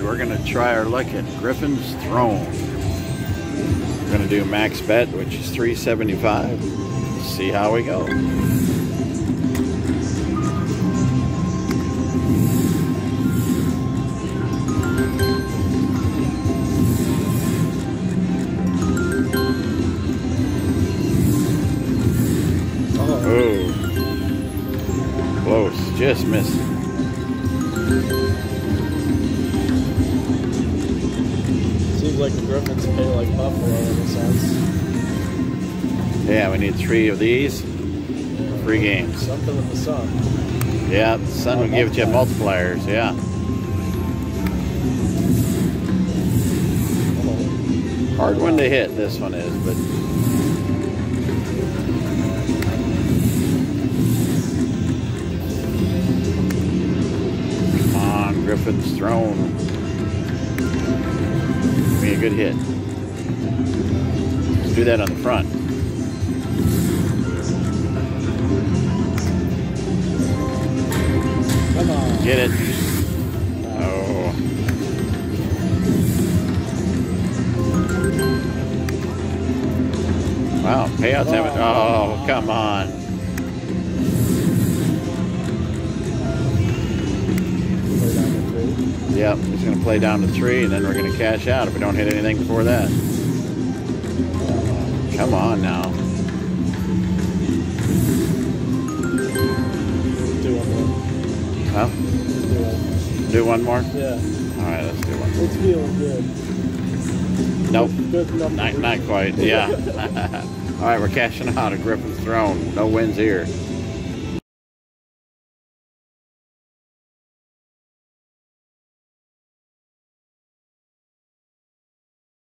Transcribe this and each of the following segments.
right, we're going to try our luck at Griffin's Throne. We're going to do max bet, which is 375. See how we go. Oh, close, just missed. Like the Griffins pay like Buffalo in a sense. Yeah, we need three of these. Three games. Something with the sun. Yeah, the sun will give you multipliers, yeah. Hard one to hit, this one is, but Come on, Griffin's Throne. Me a good hit. Let's do that on the front. Come on. Get it. Oh. Wow, payouts haven't. Oh, oh come on. Yep, he's going to play down to three, and then we're going to cash out if we don't hit anything before that. Come on now. Do one more. Huh? Do one. Do one more? Yeah. All right, let's do one. It's feeling good. Nope, Good not, not quite. Yeah. All right, we're cashing out of Griffin's Throne. No wins here.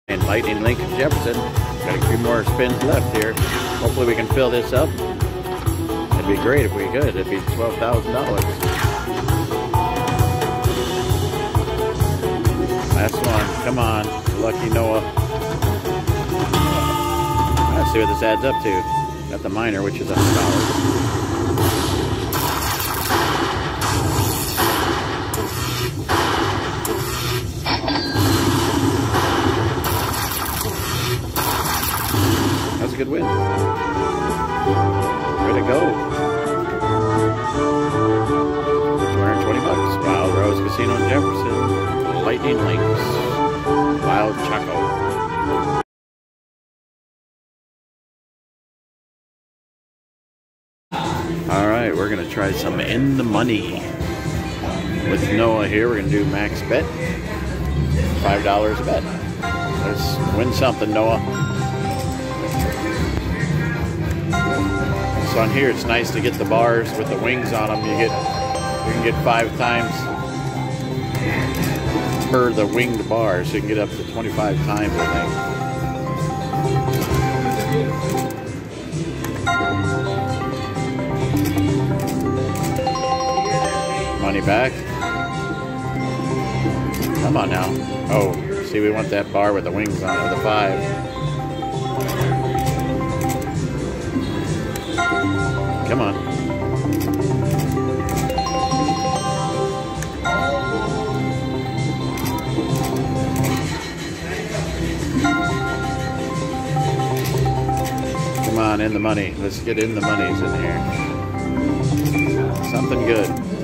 And Lightning Link Jefferson. Got a few more spins left here. Hopefully we can fill this up. It'd be great if we could. It'd be $12,000. Last one. Come on. Lucky Noah. Let's see what this adds up to. Got the minor, which is $100. A good win. Way to go. 220 bucks. Wild Rose Casino in Jefferson. Lightning Links. Wild Chuco. All right, we're gonna try some in the money with Noah here. We're gonna do max bet, five dollars a bet. Let's win something, Noah. So on here, it's nice to get the bars with the wings on them. You get, you can get five times per the winged bar, so you can get up to 25 times, I think. Money back. Come on now. Oh, see, we want that bar with the wings on it, the five. Come on. Come on, in the money. Let's get in the monies in here. Something good.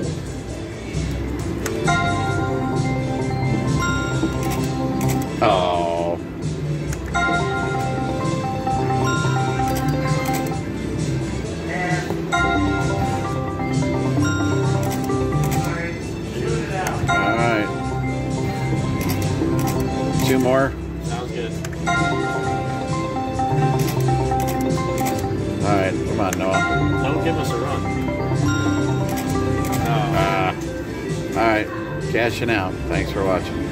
Two more. Sounds good. All right, come on, Noah. Don't give us a run. No. Uh, all right, cashing out. Thanks for watching.